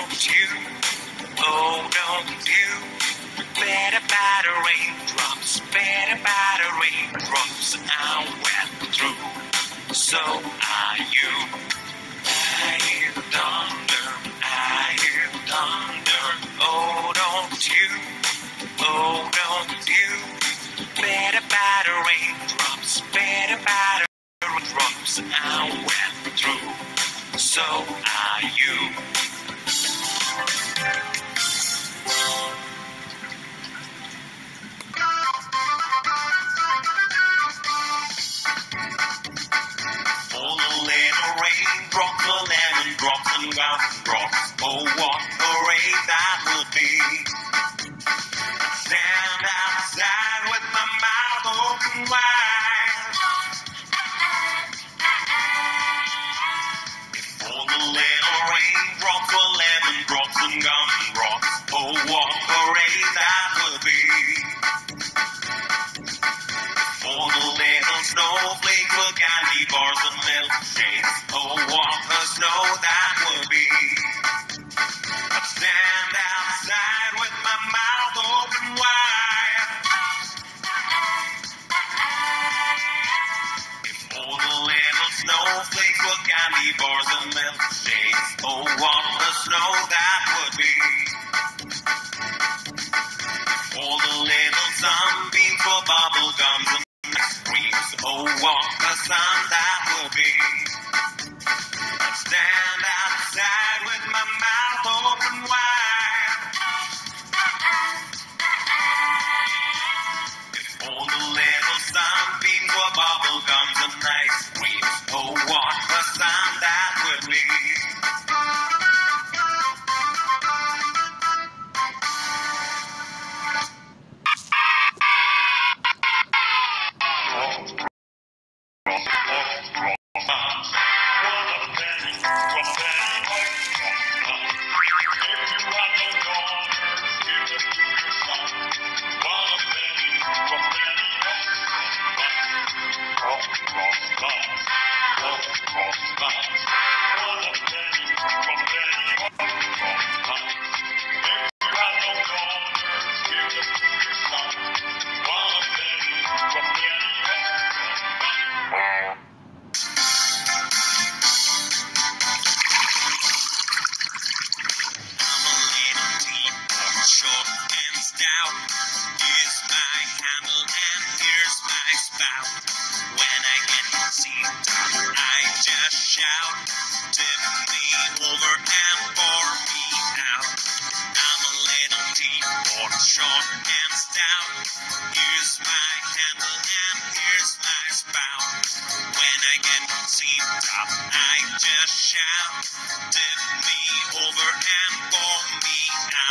don't you, oh, don't you. Better by the raindrops, better by the raindrops. I went through, so are you. I hear thunder, I hear thunder. Oh, don't you, oh, don't you. Better by the raindrops, better by the raindrops. I went through, so are you. Raindrop, the lemon drops and gumdrops. Oh, what a rain that would be. Stand outside with my mouth open wide. All the little raindrops, the lemon drops and gumdrops. Oh, what a rain that would be. For the little snowflake were candy bars and milkshakes. Oh, snow that would be. I'd stand outside with my mouth open wide. For the little snowflakes were candy bars and milkshakes. Oh, what a snow that would be. All the little sunbeams were bubble gums and ice creams. Oh, what a sun that will be. I'd stand outside with my mouth open wide. All the little sunbeams were bubble gums and ice creams. Oh, what a I'm Tip me over and pour me out. I'm a little deep, short. Here's my handle and here's my spout. When I get I just shout. Tip me over and pour me out.